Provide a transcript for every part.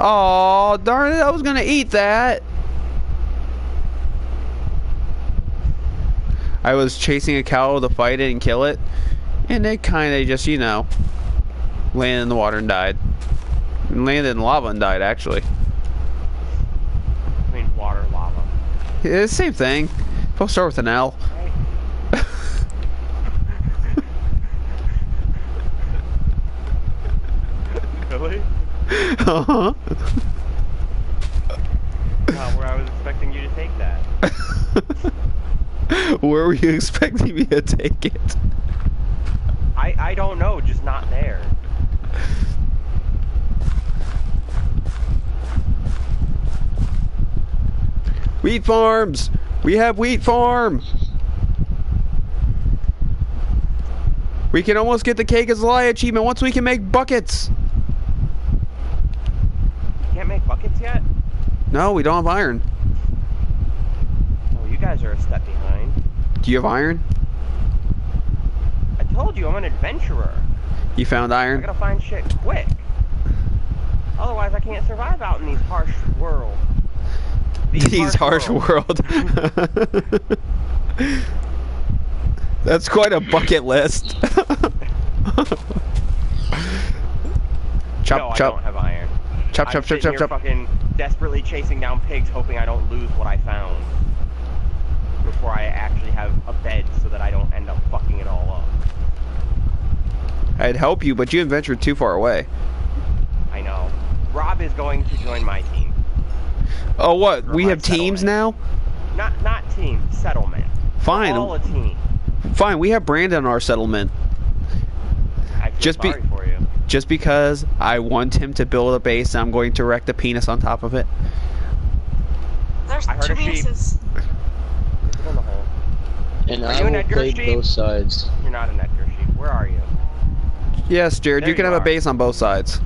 Oh, darn it, I was gonna eat that. I was chasing a cow to fight it and kill it, and it kind of just, you know, landed in the water and died. landed in lava and died, actually. I mean, water, lava. Yeah, same thing. Both start with an L. Right? really? Uh-huh. Not where I was expecting you to take that. Where were you expecting me to take it? I, I don't know, just not there. Wheat farms! We have wheat farm! We can almost get the Cake as a Lie achievement once we can make buckets! You can't make buckets yet? No, we don't have iron. Oh, you guys are a step behind. Do you have iron? I told you, I'm an adventurer. You found iron? I gotta find shit quick. Otherwise, I can't survive out in these harsh world. These harsh worlds. world. That's quite a bucket list. chop, no, chop, don't have iron. Chop, I'm chop, chop, chop, chop. fucking desperately chasing down pigs, hoping I don't lose what I found. Before I actually have a bed, so that I don't end up fucking it all up. I'd help you, but you adventured too far away. I know. Rob is going to join my team. Oh, what? We have teams now? Not not team settlement. Fine. All a team. Fine, we have Brandon in our settlement. Just be- sorry. Just because I want him to build a base, I'm going to erect a penis on top of it. There's I two a sheep. pieces. In the hole. And Are I you an will Edgar play sheep? both sides. You're not an Edgar sheep. Where are you? Yes, Jared, There you can you have a base on both sides.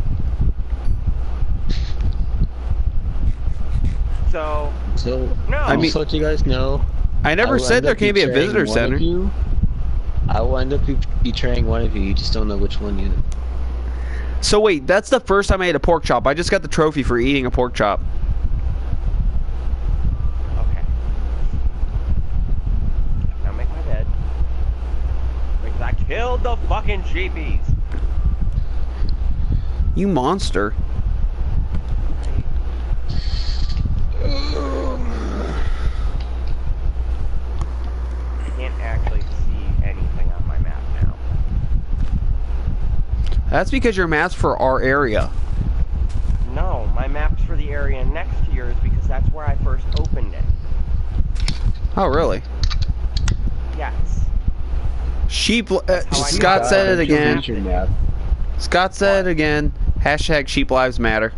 So So, no. I mean- just to let you guys know. I I never will said there can't be a visitor center. You. I will end up betraying one of you. You just don't know which one yet. So wait, that's the first time I ate a pork chop. I just got the trophy for eating a pork chop. Okay. Now make my bed. Because I killed the fucking sheepies. You monster. I can't actually see anything on my map now. That's because your map's for our area. No, my map's for the area next to yours because that's where I first opened it. Oh, really? Yes. Sheep. Uh, Scott said it again. Scott said it again. Hashtag sheep lives matter.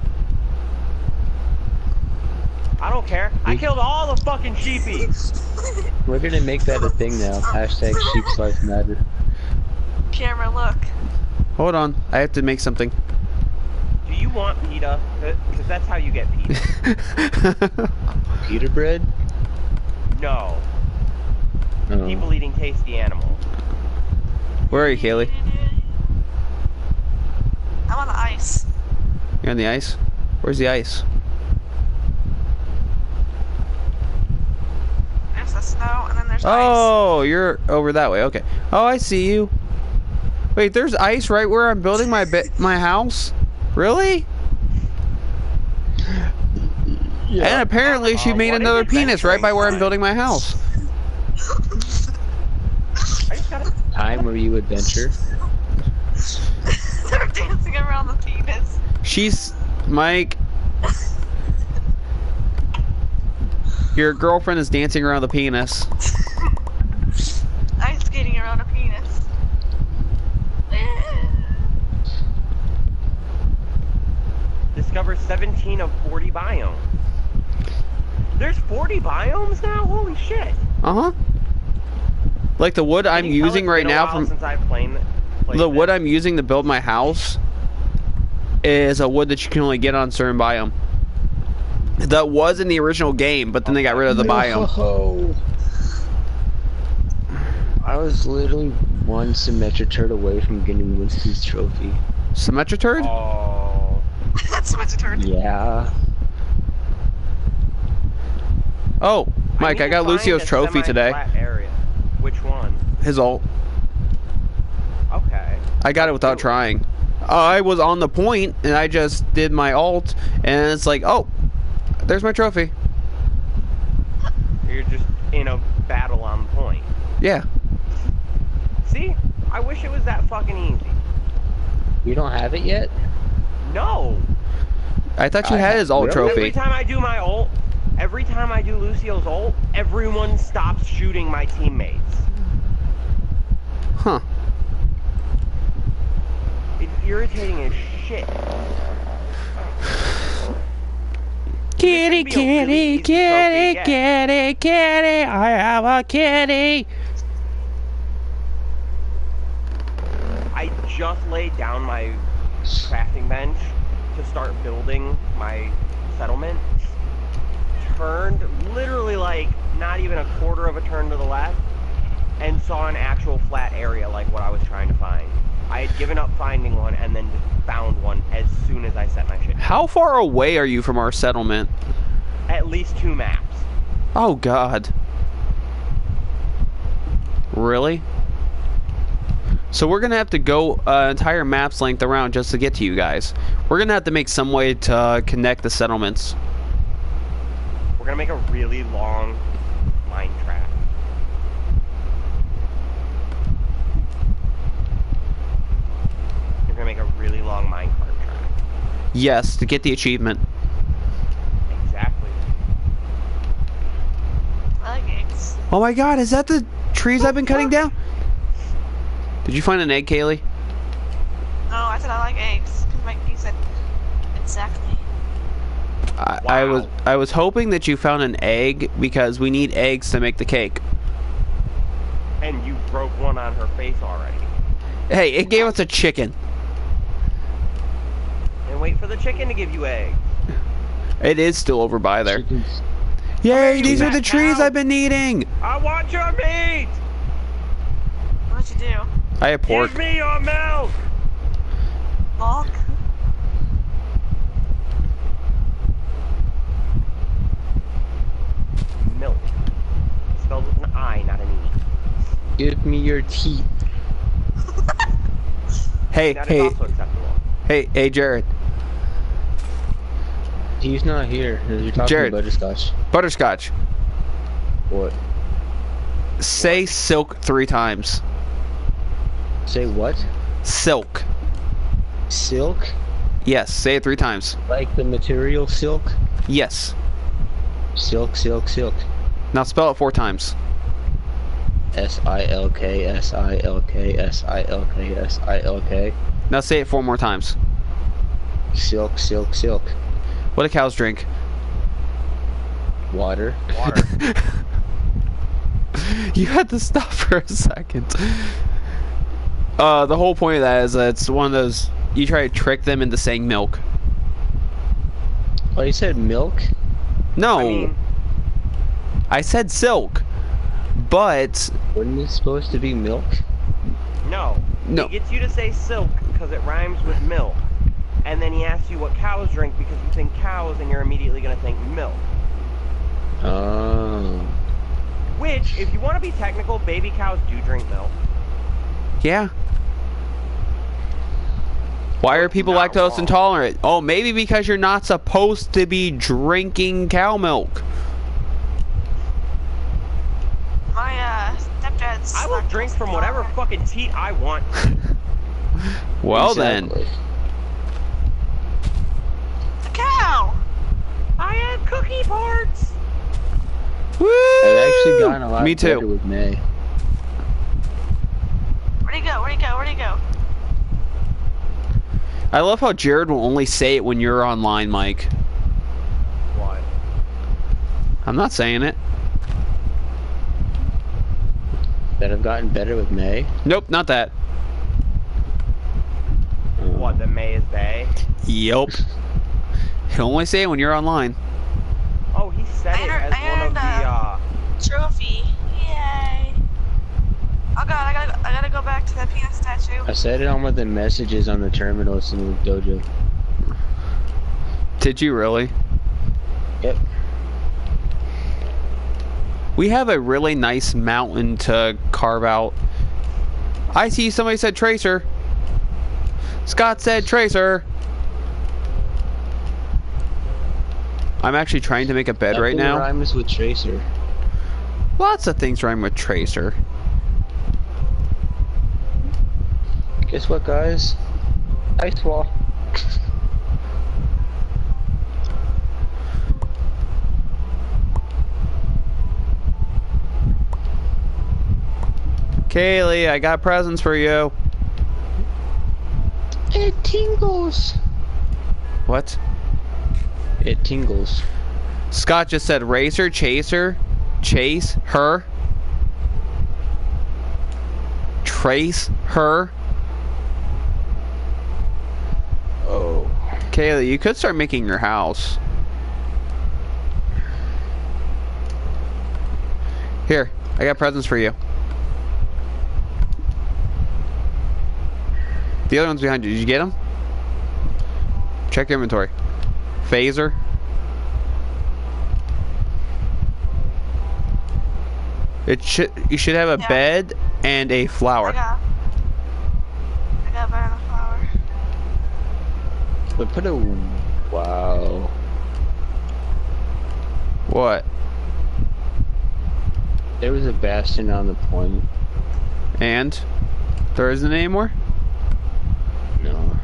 I don't care. I killed all the fucking sheepies. We're gonna make that a thing now. Hashtag sheep's life matter. Camera, look. Hold on, I have to make something. Do you want PETA? Because uh, that's how you get PETA. Peter bread? No. Oh. People eating tasty animals. Where are you, Kaylee? I'm on the ice. You're on the ice? Where's the ice? There's the snow, and then there's ice. Oh, you're over that way. Okay. Oh, I see you. Wait, there's ice right where I'm building my bi- my house. Really? And apparently she Uh, made another penis right by where I'm building my house. I just gotta. Time where you adventure. They're dancing around the penis. She's Mike. Your girlfriend is dancing around the penis. Ice skating around a penis. Discover 17 of 40 biomes. There's 40 biomes now? Holy shit. Uh huh. Like the wood I'm Can you tell using right now from since I've played, played the wood? I'm using to build my house is a wood that you can only get on certain biome. That was in the original game, but then they got rid of the biome. Oh. I was literally one symmetric turd away from getting Winston's trophy. Symmetra turd? Oh. That's much eternity. Yeah. Oh, Mike, need I, got Lucio's trophy today. Area. Which one? His ult. Okay. I got it without trying. Oh, I was on the point and I just did my ult and it's like, oh, there's my trophy. You're just in a battle on the point. Yeah. See? I wish it was that fucking easy. You don't have it yet? No. I thought you I had his ult really? Every time I do my ult, every time I do Lucio's ult, everyone stops shooting my teammates. Huh. It's irritating as shit. Kitty, This would be a really kitty, kitty, kitty, kitty, I have a kitty. I just laid down my crafting bench to start building my settlement. Turned literally like not even a quarter of a turn to the left and saw an actual flat area like what I was trying to find. I had given up finding one and then just found one as soon as I set my shit. How far away are you from our settlement? At least two maps. Oh, God. Really? So we're gonna have to go uh, entire map's length around just to get to you guys. We're gonna have to make some way to uh, connect the settlements. We're gonna make a really long mine track. You're gonna make a really long minecart track. Yes, to get the achievement. Exactly. I like eggs. Oh my God, is that the trees I've been cutting down? Did you find an egg, Kaylee? No, I said I like eggs. Mike, said exactly. I, I was I was hoping that you found an egg because we need eggs to make the cake. And you broke one on her face already. Hey, it gave us a chicken. And wait for the chicken to give you eggs. It is still over by there. Chickens. Yay, these are the trees now. I've been eating. I want your meat! What'd you do? I have pork. Give me your milk! Log? Milk. Spelled with an I, not an E. Give me your teeth. Hey, That is hey, hey, hey, Jared. He's not here. You're talking Jared. butterscotch. Butterscotch. What? Say silk three times. Say what? Silk. Silk? Yes, say it three times. Like the material silk? Yes. Silk, silk, silk. Now spell it four times. S I L K S I L K S I L K S I L K. Now say it four more times. Silk, silk, silk. What do cows drink? Water. Water. you had to stop for a second. Uh, the whole point of that is that it's one of those you try to trick them into saying milk. Oh, you said milk? No, I mean, I said silk, but Wasn't it supposed to be milk? no. No. He gets you to say silk because it rhymes with milk. And then he asks you what cows drink because you think cows and you're immediately going to think milk. Oh. Which, if you want to be technical, baby cows do drink milk. yeah. Why are people Not lactose wrong. intolerant? Oh, maybe because you're not supposed to be drinking cow milk. My uh, stepdad's. I will drink from whatever intolerant. fucking teat I want. Well then, Exactly. The cow! I have cookie parts. woo! I've actually gotten a lot Me too. with Mei. Where'd he go? Where'd he go? Where'd he go? I love how Jared will only say it when you're online, Mike. What? I'm not saying it. That I've gotten better with Mei. Nope, not that. What, the Mei is Bay? Yup. He'll only say it when you're online. Oh, he said I it earned- as I one of the, uh... Trophy. Yay. Oh god, I gotta, I gotta go back to that penis statue. I said it on one of the messages on the terminals in the dojo. Did you really? Yep. We have a really nice mountain to carve out. I see somebody said Tracer. Scott said Tracer. I'm actually trying to make a bed right Nothing now. Rhymes with Tracer. Lots of things rhyme with Tracer. Guess what, guys? Ice wall. Kaylee, I got presents for you. It tingles. What? It tingles. Scott just said racer, chaser, chase, her. Trace, her. Oh. Kaylee, you could start making your house. Here, I got presents for you. The other one's behind you. Did you get them? Check your inventory. Phaser. It should. You should have a Yeah. bed and a flower. got. I got banana flower. But put a. Wow. What? There was a bastion on the point. And there isn't anymore. No.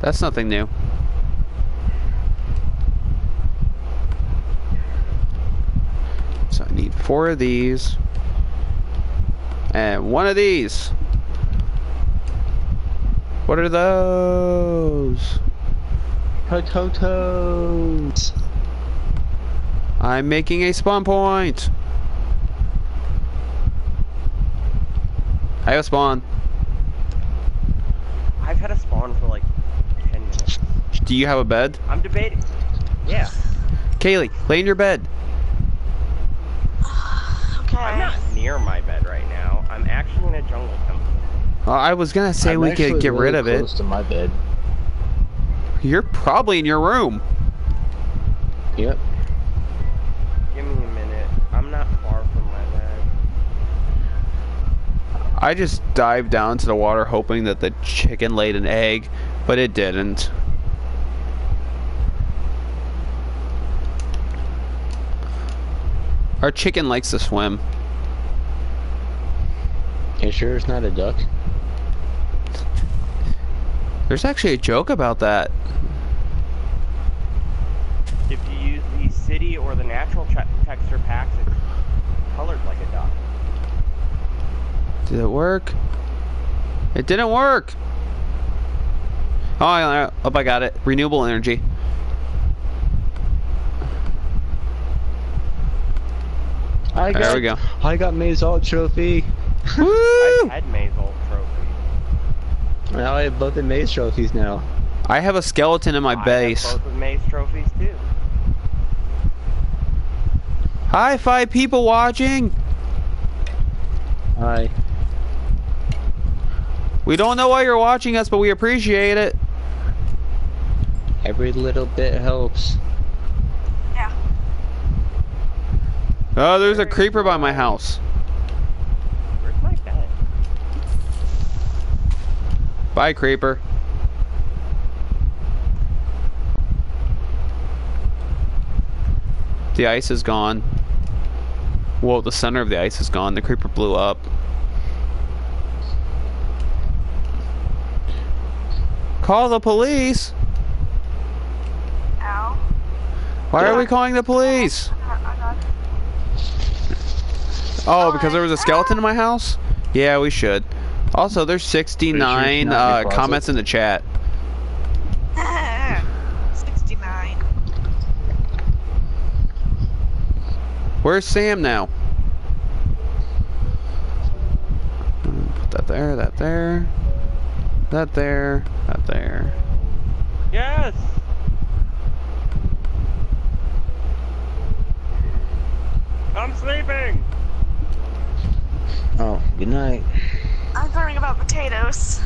That's nothing new. So I need four of these. And one of these. What are those? Potatoes. I'm making a spawn point. I have a spawn. I've had a spawn for like 10 minutes. Do you have a bed? I'm debating. Yeah. Kaylee, lay in your bed. Okay. I'm not near my bed right now. I'm actually in a jungle temple. Uh, I was gonna say I'm we could get really rid of it. Close to my bed. You're probably in your room. Yep. Give me a minute. I'm not far from my bed. I just dived down to the water hoping that the chicken laid an egg, but it didn't. Our chicken likes to swim. You sure it's not a duck? There's actually a joke about that. If you use the city or the natural texture packs, it's colored like a duck. Did it work? It didn't work. Oh, I, oh, I got it. Renewable energy. I got, There we go. I got Mei's ult trophy. Woo! I've had Maze Ult trophy. Now I have both the Mei's trophies now. I have a skeleton in my I base. have both of Mei's trophies too. Hi, five people watching. Hi. We don't know why you're watching us, but we appreciate it. Every little bit helps. Yeah. Oh, there's a creeper by my house. Where's my bed? Bye, creeper. The ice is gone. Well, the center of the ice is gone. The creeper blew up. Call the police. Ow. Why are we calling the police? I got, I got Oh, because there was a skeleton in my house? Yeah, we should. Also, there's 69 not in uh, comments in the chat. 69. Where's Sam now? Put that there, that there, that there, that there. Yes! I'm sleeping! Oh, good night. I'm learning about potatoes.